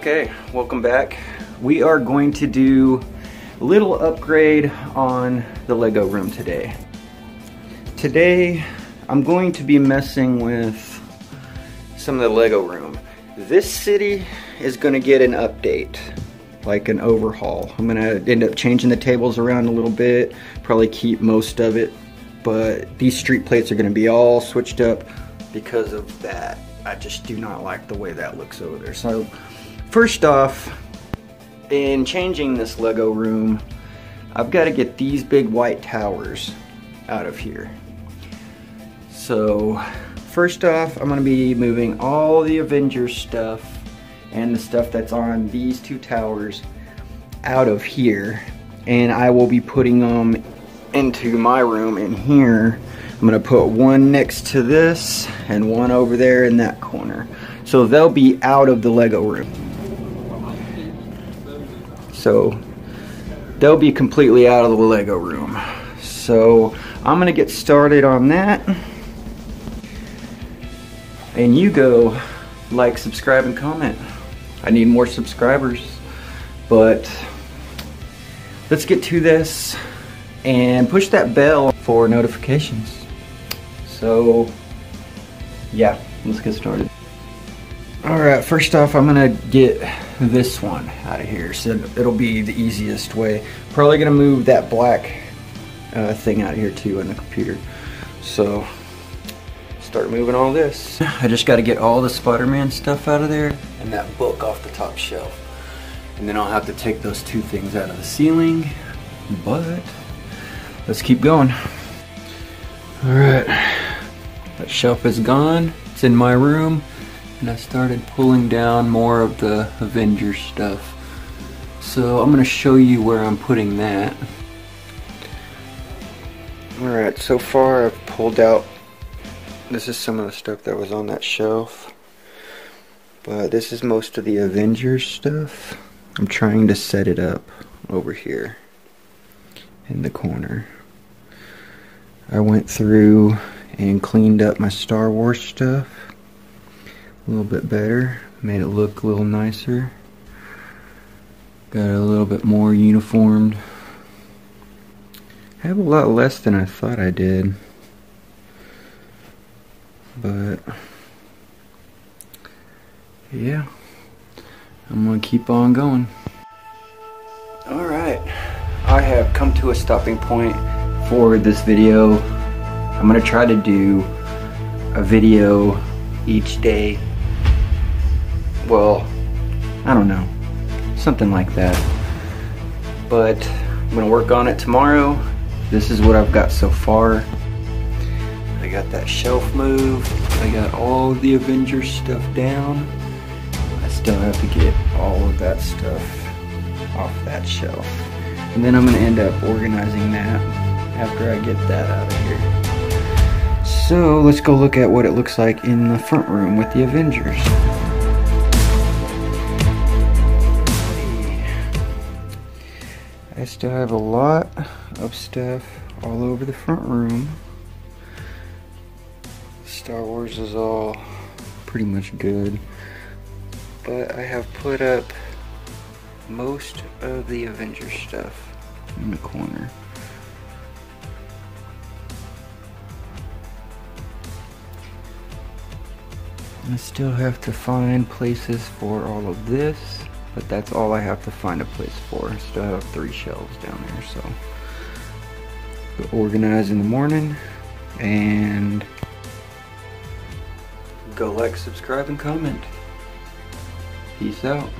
Okay, welcome back. We are going to do a little upgrade on the Lego room today. Today, I'm going to be messing with some of the Lego room. This city is gonna get an update, like an overhaul. I'm gonna end up changing the tables around a little bit, probably keep most of it, but these street plates are gonna be all switched up because of that. I just do not like the way that looks over there. So first off, in changing this Lego room, I've got to get these big white towers out of here. So first off, I'm going to be moving all the Avengers stuff and the stuff that's on these two towers out of here. And I will be putting them into my room in here I'm gonna put one next to this and one over there in that corner. So they'll be out of the Lego room. So they'll be completely out of the Lego room. So I'm gonna get started on that. And you go like, subscribe, and comment. I need more subscribers, but let's get to this and push that bell for notifications. So, yeah, let's get started. Alright, first off, I'm gonna get this one out of here. So it'll be the easiest way. Probably gonna move that black uh, thing out of here too on the computer. So, start moving all this. I just gotta get all the Spider-Man stuff out of there and that book off the top shelf. And then I'll have to take those two things out of the ceiling. But, let's keep going. Alright, that shelf is gone. It's in my room. And I started pulling down more of the Avengers stuff. So I'm going to show you where I'm putting that. Alright, so far I've pulled out, this is some of the stuff that was on that shelf. But this is most of the Avengers stuff. I'm trying to set it up over here in the corner. I went through and cleaned up my Star Wars stuff a little bit better, made it look a little nicer. Got a little bit more uniformed. I have a lot less than I thought I did. But yeah, I'm gonna keep on going. Alright, I have come to a stopping point for this video. I'm gonna try to do a video each day. Well, I don't know, something like that. But I'm gonna work on it tomorrow. This is what I've got so far. I got that shelf moved. I got all the Avengers stuff down. I still have to get all of that stuff off that shelf. And then I'm gonna end up organizing that after I get that out of here. So let's go look at what it looks like in the front room with the Avengers. I still have a lot of stuff all over the front room. Star Wars is all pretty much good. But I have put up most of the Avengers stuff in the corner. I still have to find places for all of this, but that's all I have to find a place for. Still have three shelves down there, so organize in the morning and go like, subscribe, and comment. Peace out.